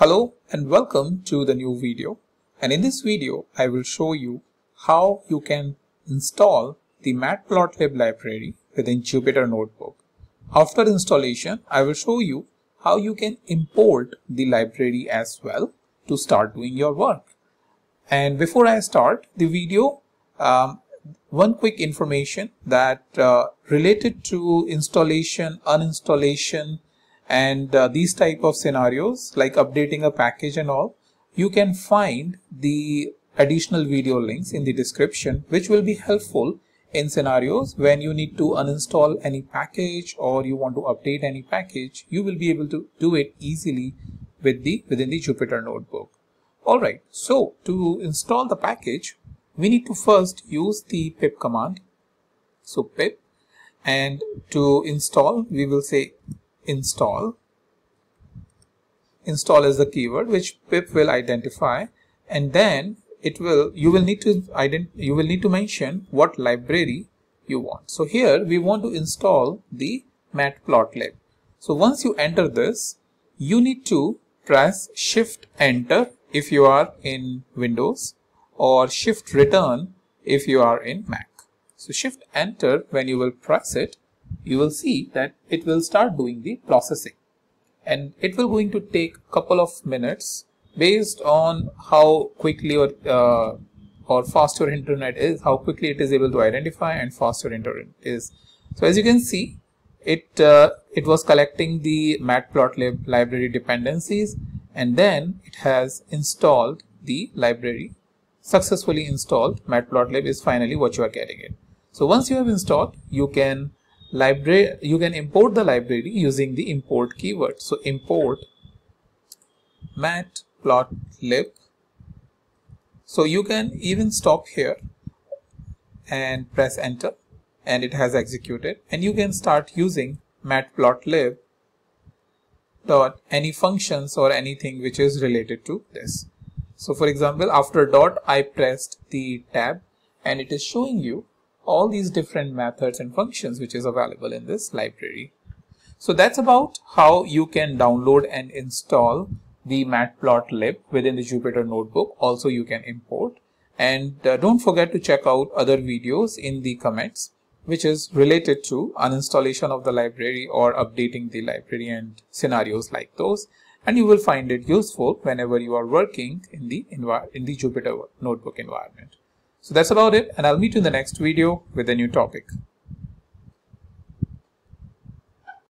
Hello and welcome to the new video and in this video I will show you how you can install the Matplotlib library within Jupyter Notebook. After installation I will show you how you can import the library as well to start doing your work. And before I start the video um, one quick information that uh, related to installation, uninstallation and uh, these type of scenarios like updating a package and all you can find the additional video links in the description which will be helpful in scenarios when you need to uninstall any package or you want to update any package you will be able to do it easily with the within the Jupyter notebook. All right. So to install the package we need to first use the pip command. So pip. And to install we will say install. Install is the keyword which pip will identify and then it will you will need to ident you will need to mention what library you want. So here we want to install the matplotlib. So once you enter this you need to press shift enter if you are in Windows or shift return if you are in Mac. So shift enter when you will press it you will see that it will start doing the processing. And it will going to take a couple of minutes based on how quickly or uh, or fast your internet is how quickly it is able to identify and fast your internet is. So as you can see it uh, it was collecting the matplotlib library dependencies and then it has installed the library successfully installed matplotlib is finally what you are getting it. So once you have installed you can library you can import the library using the import keyword. So import matplotlib. So you can even stop here and press enter and it has executed. And you can start using matplotlib dot any functions or anything which is related to this. So for example after dot i pressed the tab and it is showing you all these different methods and functions which is available in this library. So that's about how you can download and install the matplotlib within the Jupyter notebook. Also you can import and uh, don't forget to check out other videos in the comments which is related to uninstallation of the library or updating the library and scenarios like those and you will find it useful whenever you are working in the in the Jupyter notebook environment. So that's about it and I'll meet you in the next video with a new topic.